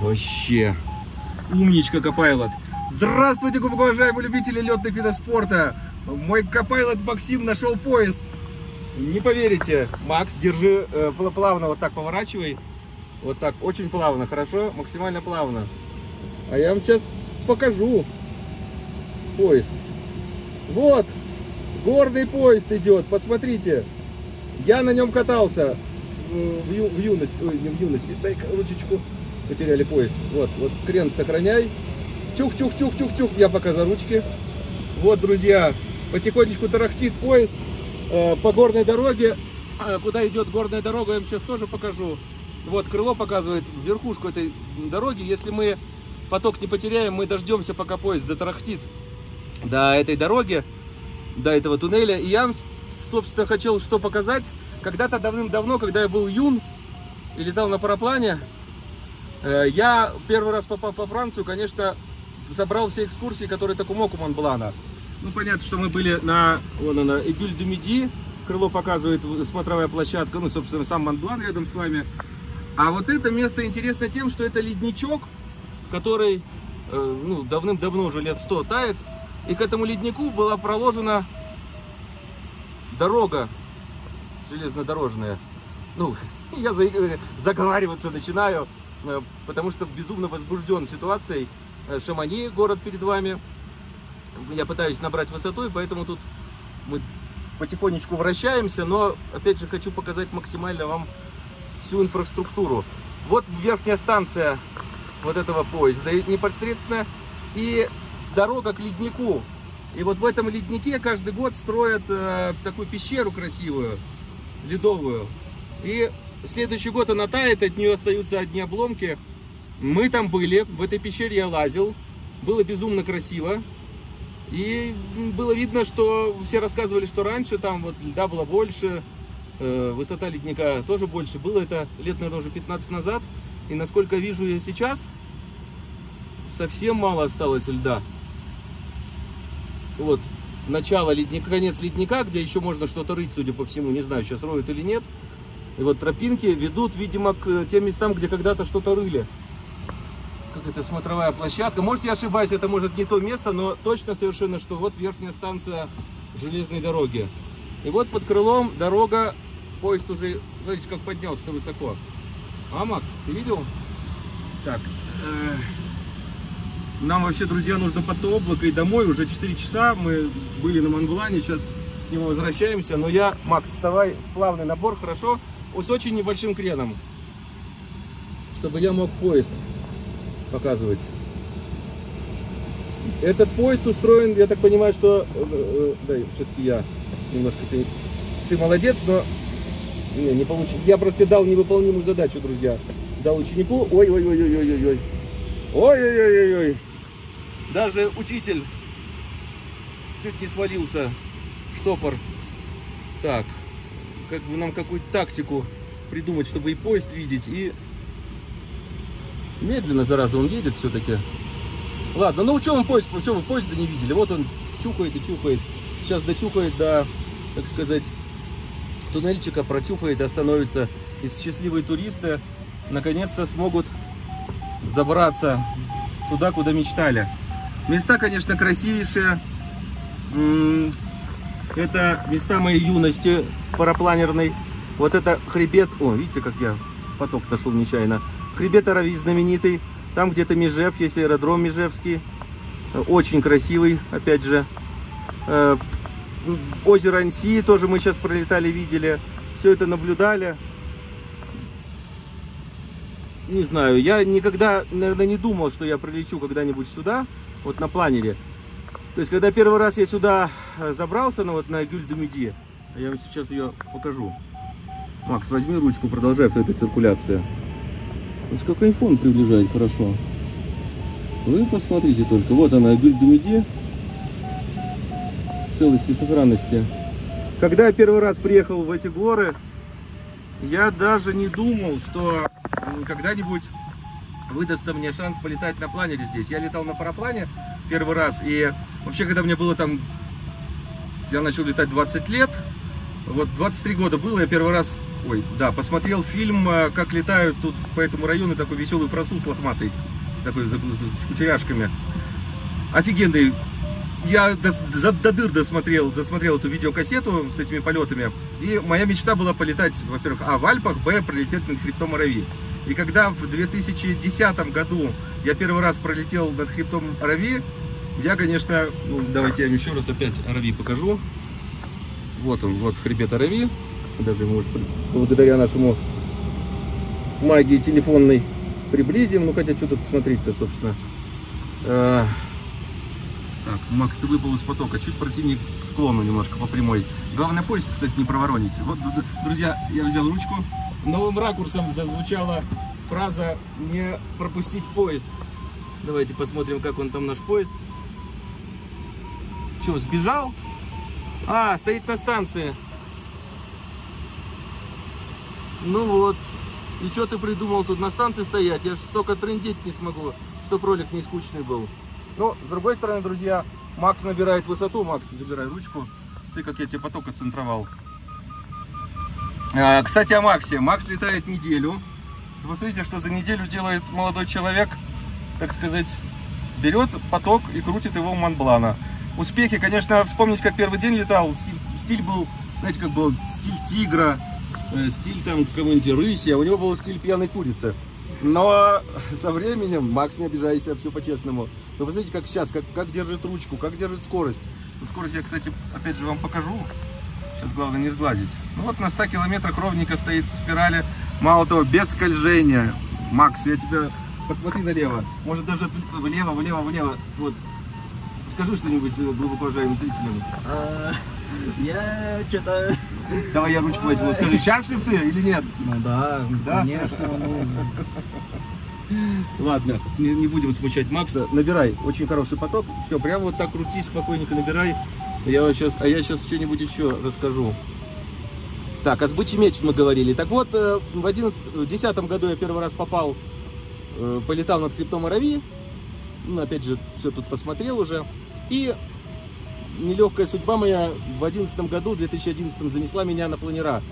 Вообще. Умничка, Копайлот. Здравствуйте, глубоко уважаемые любители летных видов спорта. Мой Копайлот Максим нашел поезд. Не поверите. Макс, держи э, плавно, вот так поворачивай. Вот так, очень плавно, хорошо? Максимально плавно. А я вам сейчас покажу поезд. Вот, гордый поезд идет, посмотрите. Я на нем катался в, ю, в юности, ой, не в юности, дай-ка ручечку. Потеряли поезд. Вот, вот, крен сохраняй. Чух-чух-чух-чух-чух, я пока за ручки. Вот, друзья, потихонечку тарахтит поезд э, по горной дороге. А куда идет горная дорога, я вам сейчас тоже покажу. Вот, крыло показывает верхушку этой дороги. Если мы поток не потеряем, мы дождемся, пока поезд дотарахтит до этой дороги, до этого туннеля. И я, собственно, хотел что показать. Когда-то давным-давно, когда я был юн и летал на параплане, я первый раз попав во Францию, конечно, забрал все экскурсии, которые только мог у Монблана. Ну, понятно, что мы были на, вон она, Игюль де Миди, крыло показывает смотровая площадка, ну, собственно, сам Монблан рядом с вами. А вот это место интересно тем, что это ледничок, который э, ну, давным-давно уже лет 100 тает. И к этому леднику была проложена дорога железнодорожная. Ну, я заговариваться начинаю, э, потому что безумно возбужден ситуацией. Э, Шамани, город перед вами. Я пытаюсь набрать высоту, и поэтому тут мы потихонечку вращаемся, но опять же хочу показать максимально вам всю инфраструктуру. Вот верхняя станция вот этого поезда непосредственно и дорога к леднику. И вот в этом леднике каждый год строят э, такую пещеру красивую, ледовую. И следующий год она тает, от нее остаются одни обломки. Мы там были, в этой пещере я лазил, было безумно красиво. И было видно, что все рассказывали, что раньше там вот льда было больше, э, высота ледника тоже больше. Было это лет, наверное, уже 15 назад. И насколько вижу я сейчас, совсем мало осталось льда. Вот, начало ледника, конец ледника, где еще можно что-то рыть, судя по всему. Не знаю, сейчас роют или нет. И вот тропинки ведут, видимо, к тем местам, где когда-то что-то рыли. Как это, смотровая площадка. Может, я ошибаюсь, это может не то место, но точно совершенно, что вот верхняя станция железной дороги. И вот под крылом дорога, поезд уже, смотрите, как поднялся высоко. А, Макс, ты видел? Так, э, нам вообще, друзья, нужно под то облако и домой. Уже 4 часа мы были на Монблане, сейчас с него возвращаемся. Но я, Макс, вставай плавный набор, хорошо? С очень небольшим креном, чтобы я мог поезд показывать. Этот поезд устроен, я так понимаю, что... Э, э, дай, все-таки я немножко... Ты, ты молодец, но... Не, не получил. Я просто дал невыполнимую задачу, друзья. Дал ученику... Ой-ой-ой-ой-ой-ой. Ой-ой-ой-ой-ой. Даже учитель чуть не свалился. Штопор. Так. Как бы нам какую-то тактику придумать, чтобы и поезд видеть, и... Медленно, зараза, он едет все-таки. Ладно, ну что вы поезд, что вы поезда не видели? Вот он чухает и чухает. Сейчас дочухает до, так сказать, туннельчика, прочухает и остановится. И счастливые туристы наконец-то смогут забраться туда, куда мечтали. Места, конечно, красивейшие. Это места моей юности парапланерной. Вот это хребет. О, видите, как я поток нашел нечаянно. Хребет Арави знаменитый. Там где-то Межев, есть аэродром Межевский. Очень красивый, опять же. Э, озеро Анси тоже мы сейчас пролетали, видели. Все это наблюдали не знаю, я никогда, наверное, не думал, что я прилечу когда-нибудь сюда, вот на планере. То есть, когда первый раз я сюда забрался, ну вот на Гюльдумиди, я вам сейчас ее покажу. Макс, возьми ручку, продолжай эта циркуляция. Вот как айфон приближает хорошо. Вы посмотрите только, вот она, Гюльдумиди. Целости и сохранности. Когда я первый раз приехал в эти горы, я даже не думал, что когда-нибудь выдастся мне шанс полетать на планере здесь. Я летал на параплане первый раз, и вообще, когда мне было там, я начал летать 20 лет, вот 23 года было, я первый раз ой, да, посмотрел фильм, э, как летают тут по этому району такой веселый француз лохматый, такой с, кучеряшками. Офигенный. Я до, до, до дыр досмотрел, засмотрел эту видеокассету с этими полетами. И моя мечта была полетать, во-первых, а в Альпах, б, пролететь над хребтом Арави. И когда в 2010 году я первый раз пролетел над хребтом Арави, я, конечно, ну, давайте я вам еще раз опять Арави покажу. Вот он, вот хребет Арави. Даже, может, благодаря нашему магии телефонной приблизим. Ну, хотя, что тут смотреть-то, собственно. А, так, Макс, ты выпал из потока. Чуть противнее к склону немножко по прямой. Главное, поезд, кстати, не проворонить. Вот, друзья, я взял ручку. Новым ракурсом зазвучала фраза «Не пропустить поезд». Давайте посмотрим, как он там, наш поезд. Что, сбежал? А, стоит на станции. Ну вот. И что ты придумал тут на станции стоять? Я же столько трендеть не смогу, чтоб ролик не скучный был. Но, с другой стороны, друзья, Макс набирает высоту. Макс, забирай ручку. Смотри, как я тебе поток оцентровал. А, кстати, о Максе. Макс летает неделю. Посмотрите, что за неделю делает молодой человек, так сказать, берет поток и крутит его у Монблана. Успехи, конечно, вспомнить, как первый день летал. Стиль, стиль был, знаете, как был стиль тигра, э, стиль там кого-нибудь рыси, а у него был стиль пьяной курицы. Но со временем, Макс, не обижайся, все по-честному. Вы посмотрите, как сейчас, как, как держит ручку, как держит скорость. Ну, скорость я, кстати, опять же вам покажу. Сейчас главное не сгладить. Ну вот на 100 километрах ровненько стоит в спирали. Мало того, без скольжения. Макс, я тебя... Посмотри налево. Может даже влево, влево, влево. Вот, Скажи что-нибудь глубоко уважаемым зрителям. А, я что-то... Давай я ручку возьму. Скажи, счастлив ты или нет? Ну да, Да? конечно. ну, Ладно, не, не будем смущать Макса. Набирай, очень хороший поток. Все, прямо вот так крути, спокойненько набирай. Я вот сейчас, а я сейчас что-нибудь еще расскажу. Так, о сбыче меч мы говорили. Так вот, э, в 11, в 10 году я первый раз попал, э, полетал над хребтом Арави. Ну, опять же, все тут посмотрел уже. И нелегкая судьба моя в 2011 году, в 2011 занесла меня на планера.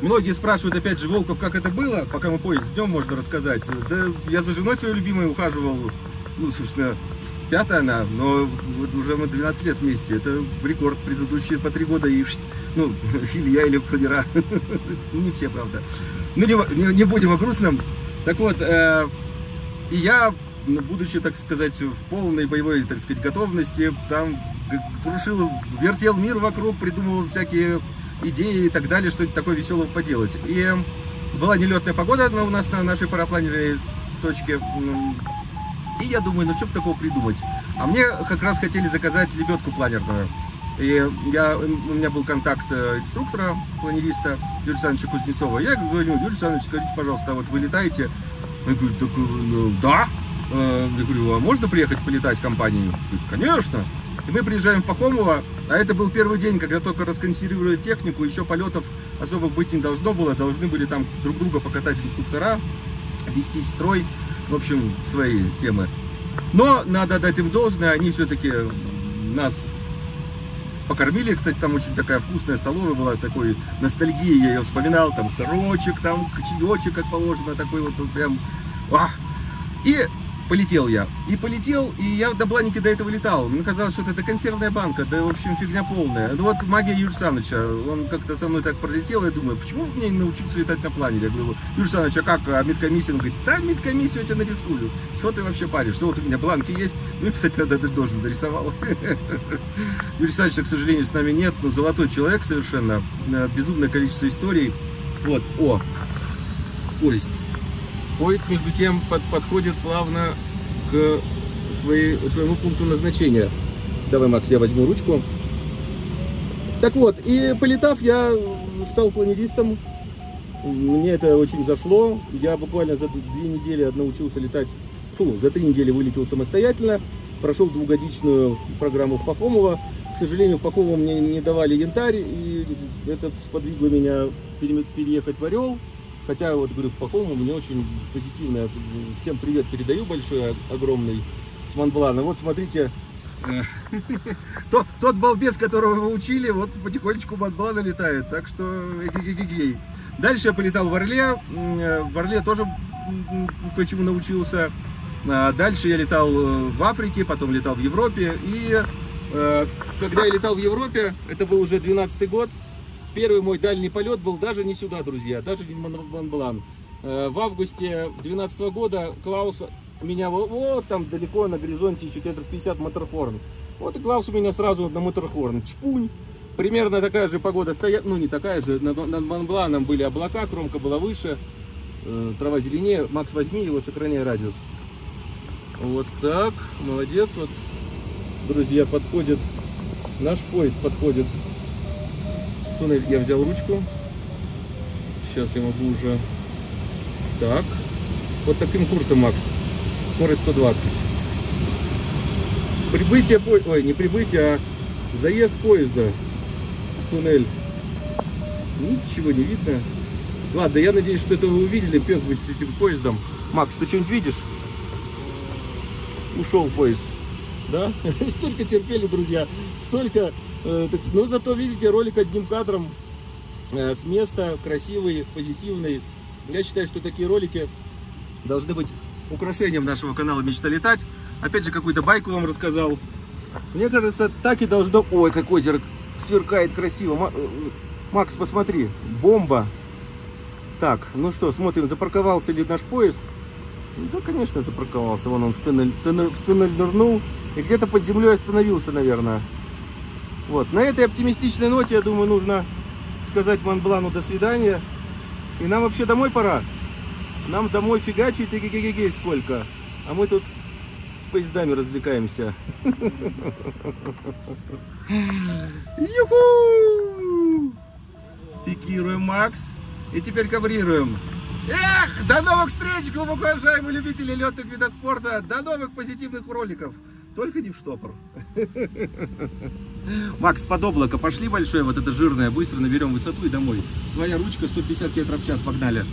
Многие спрашивают, опять же, Волков, как это было, пока мы поезд ждем, можно рассказать. Да я за женой своей любимой ухаживал, ну, собственно, пятая она, но вот уже мы 12 лет вместе. Это рекорд предыдущие по три года и, ну, или я, или планера. Ну, не все, правда. Ну, не, не, будем о грустном. Так вот, э, и я, будучи, так сказать, в полной боевой, так сказать, готовности, там крушил, вертел мир вокруг, придумывал всякие идеи и так далее, что-нибудь такое веселое поделать. И была нелетная погода у нас на нашей парапланерной точке. И я думаю, ну что бы такого придумать. А мне как раз хотели заказать лебедку планерную. И я, у меня был контакт э, инструктора, планериста Юрия Александровича Кузнецова. Я говорю, Юрий Александрович, скажите, пожалуйста, вот вы летаете? Он говорит, так, ну, да. Э, Я говорю, а можно приехать полетать в компанию? Говорит, конечно. И мы приезжаем в Пахомово, а это был первый день, когда только расконсервировали технику, еще полетов особо быть не должно было, должны были там друг друга покатать инструктора, вести строй, в общем, свои темы. Но надо дать им должное, они все-таки нас покормили, кстати, там очень такая вкусная столовая была, такой ностальгия, я ее вспоминал, там сырочек, там чаечек, как положено, такой вот, прям, ах. И полетел я. И полетел, и я до Бланики до этого летал. Мне казалось, что это консервная банка, да, в общем, фигня полная. Ну вот магия Юрия Александровича, он как-то со мной так пролетел, я думаю, почему мне не научиться летать на планере? Я говорю, Юрий Александрович, а как, а медкомиссия? Он говорит, да, медкомиссию я тебя нарисую. Что ты вообще паришься? Вот у меня бланки есть, ну кстати, надо тоже нарисовал. Юрий Александрович, к сожалению, с нами нет, но золотой человек совершенно, э, безумное количество историй. Вот, о, поезд. Поезд, между тем, под, подходит плавно к своей, своему пункту назначения. Давай, Макс, я возьму ручку. Так вот, и полетав, я стал планеристом. Мне это очень зашло. Я буквально за две недели научился летать, фу, за три недели вылетел самостоятельно. Прошел двухгодичную программу в Пахомово. К сожалению, в Пахомово мне не давали янтарь, и это сподвигло меня переехать в Орел. Хотя, вот говорю, по Пахому мне очень позитивно. Всем привет передаю большой, огромный с Монблана. Вот смотрите, Э, тот, тот балбес, которого вы учили, вот потихонечку Монблана летает. Так что эгегегегей. Дальше я полетал в Орле. Э, в Орле тоже кое-чему научился. А дальше я летал э, в Африке, потом летал в Европе. И когда я летал в Европе, это был уже 12 год, первый мой дальний полет был даже не сюда, друзья, даже не Монблан. В августе 2012 года Клаус меня вот там далеко на горизонте еще километров 50 Моторхорн. Вот и Клаус у меня сразу на Моторхорн. Чпунь. Примерно такая же погода стоят, ну не такая же, над, над Монбланом были облака, кромка была выше, э, трава зеленее. Макс, возьми его, сохраняй радиус. Вот так, молодец. Вот, друзья, подходит, наш поезд подходит. Туннель я взял ручку. Сейчас я могу уже... Так, вот таким курсом, Макс скорость 120. Прибытие, ой, не прибытие, а заезд поезда в туннель. Ничего не видно. Ладно, я надеюсь, что это вы увидели, пес бы с этим поездом. Макс, ты что-нибудь видишь? Ушел поезд. Да? Столько терпели, друзья. Столько. Э, но зато, видите, ролик одним кадром э, с места, красивый, позитивный. Я считаю, что такие ролики должны быть украшением нашего канала «Мечта летать». Опять же, какую-то байку вам рассказал. Мне кажется, так и должно... Ой, как озеро сверкает красиво. Э, Макс, посмотри, бомба. Так, ну что, смотрим, запарковался ли наш поезд. Да, конечно, запарковался. Вон он в туннель, туннель, в туннель нырнул и где-то под землей остановился, наверное. Вот, на этой оптимистичной ноте, я думаю, нужно сказать Монблану до свидания. И нам вообще домой пора. Нам домой фигачить и сколько. А мы тут с поездами развлекаемся. Юху! Пикируем, Макс. И теперь коврируем. Эх, до новых встреч, глубоко уважаемые любители летных видов спорта. До новых позитивных роликов. Только не в штопор. Макс, под облако пошли большое, вот это жирное. Быстро наберем высоту и домой. Твоя ручка 150 км в час, погнали.